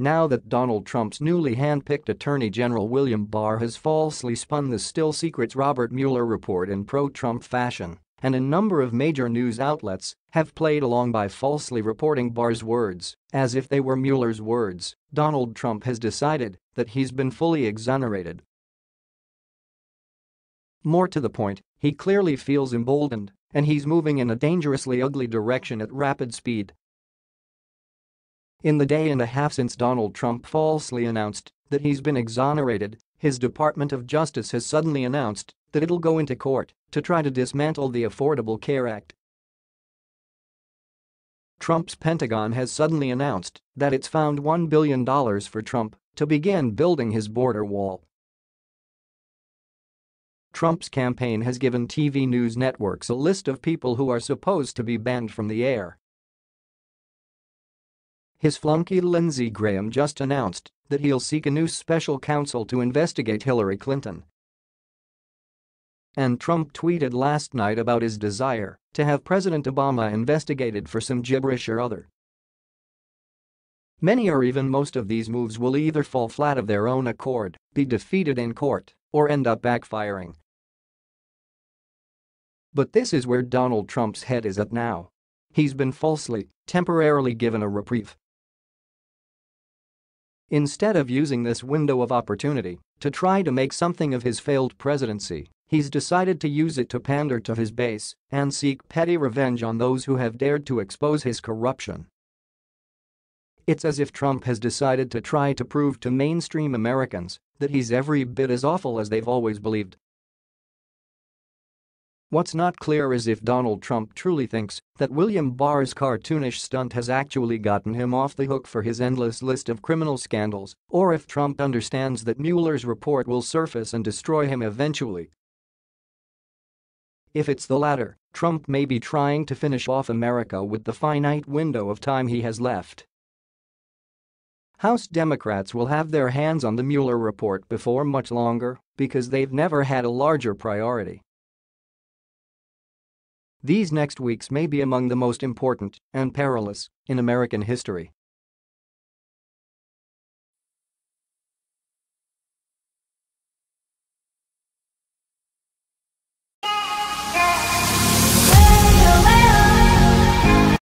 Now that Donald Trump's newly handpicked Attorney General William Barr has falsely spun the still secrets Robert Mueller report in pro-Trump fashion, and a number of major news outlets have played along by falsely reporting Barr's words as if they were Mueller's words, Donald Trump has decided that he's been fully exonerated. More to the point, he clearly feels emboldened and he's moving in a dangerously ugly direction at rapid speed. In the day and a half since Donald Trump falsely announced that he's been exonerated, his Department of Justice has suddenly announced that it'll go into court to try to dismantle the Affordable Care Act. Trump's Pentagon has suddenly announced that it's found $1 billion for Trump to begin building his border wall. Trump's campaign has given TV news networks a list of people who are supposed to be banned from the air. His flunky Lindsey Graham just announced that he'll seek a new special counsel to investigate Hillary Clinton. And Trump tweeted last night about his desire to have President Obama investigated for some gibberish or other. Many or even most of these moves will either fall flat of their own accord, be defeated in court, or end up backfiring. But this is where Donald Trump's head is at now. He's been falsely, temporarily given a reprieve. Instead of using this window of opportunity to try to make something of his failed presidency, he's decided to use it to pander to his base and seek petty revenge on those who have dared to expose his corruption. It's as if Trump has decided to try to prove to mainstream Americans that he's every bit as awful as they've always believed. What's not clear is if Donald Trump truly thinks that William Barr's cartoonish stunt has actually gotten him off the hook for his endless list of criminal scandals, or if Trump understands that Mueller's report will surface and destroy him eventually. If it's the latter, Trump may be trying to finish off America with the finite window of time he has left. House Democrats will have their hands on the Mueller report before much longer because they've never had a larger priority. These next weeks may be among the most important and perilous in American history.